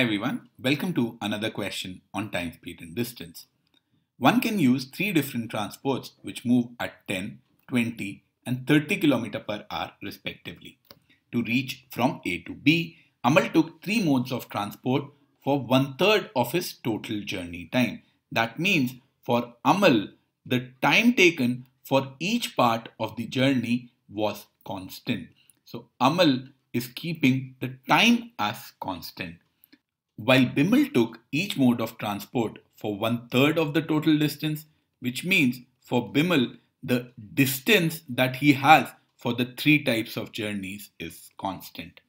everyone, welcome to another question on time, speed and distance. One can use three different transports which move at 10, 20 and 30 km per hour respectively. To reach from A to B, Amal took three modes of transport for one third of his total journey time. That means for Amal, the time taken for each part of the journey was constant. So Amal is keeping the time as constant. While Bimal took each mode of transport for one third of the total distance, which means for Bimal, the distance that he has for the three types of journeys is constant.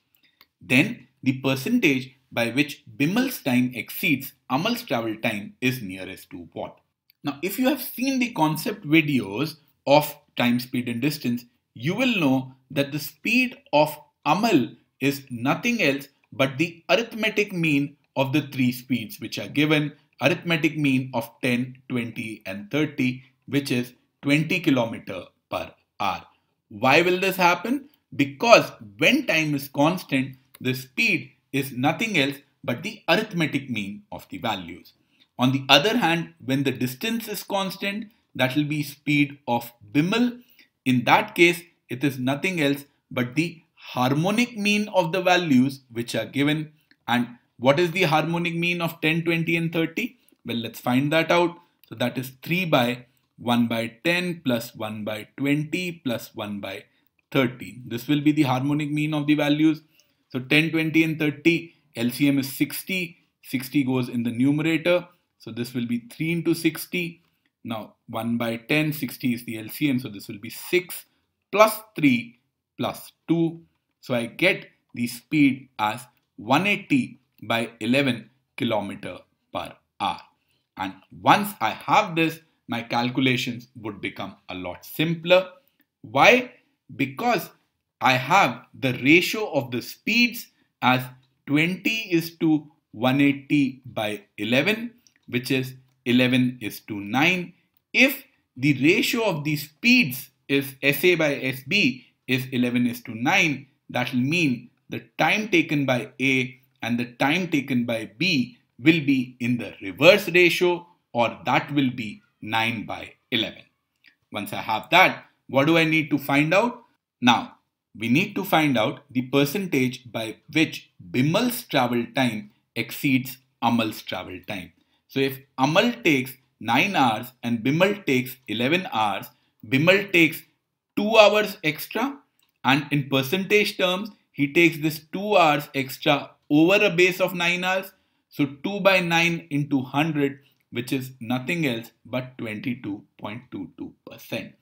Then the percentage by which Bimal's time exceeds Amal's travel time is nearest to what? Now, if you have seen the concept videos of time, speed and distance, you will know that the speed of Amal is nothing else but the arithmetic mean of the three speeds which are given arithmetic mean of 10, 20 and 30 which is 20 km per hour. Why will this happen? Because when time is constant, the speed is nothing else but the arithmetic mean of the values. On the other hand, when the distance is constant, that will be speed of Bimal. In that case, it is nothing else but the harmonic mean of the values which are given and what is the harmonic mean of 10, 20 and 30? Well, let's find that out. So that is 3 by 1 by 10 plus 1 by 20 plus 1 by 30. This will be the harmonic mean of the values. So 10, 20 and 30 LCM is 60. 60 goes in the numerator. So this will be 3 into 60. Now 1 by 10, 60 is the LCM. So this will be 6 plus 3 plus 2. So I get the speed as 180 by 11 kilometer per hour. And once I have this, my calculations would become a lot simpler. Why? Because I have the ratio of the speeds as 20 is to 180 by 11, which is 11 is to 9. If the ratio of the speeds is SA by SB is 11 is to 9, that will mean the time taken by A and the time taken by B will be in the reverse ratio or that will be 9 by 11. Once I have that, what do I need to find out? Now, we need to find out the percentage by which Bimal's travel time exceeds Amal's travel time. So if Amal takes 9 hours and Bimal takes 11 hours, Bimal takes 2 hours extra and in percentage terms, he takes this 2 hours extra over a base of 9 hours. So 2 by 9 into 100 which is nothing else but 22.22%.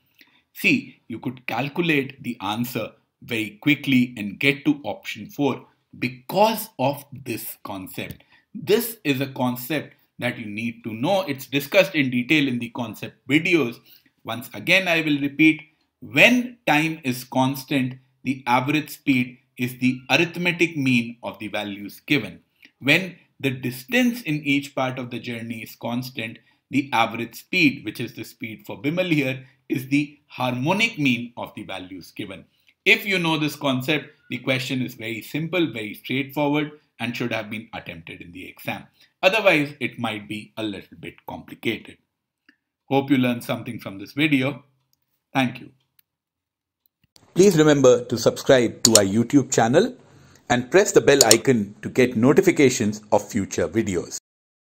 See, you could calculate the answer very quickly and get to option 4 because of this concept. This is a concept that you need to know. It's discussed in detail in the concept videos. Once again, I will repeat, when time is constant, the average speed is the arithmetic mean of the values given. When the distance in each part of the journey is constant, the average speed, which is the speed for Bimal here, is the harmonic mean of the values given. If you know this concept, the question is very simple, very straightforward, and should have been attempted in the exam. Otherwise, it might be a little bit complicated. Hope you learned something from this video. Thank you. Please remember to subscribe to our YouTube channel and press the bell icon to get notifications of future videos.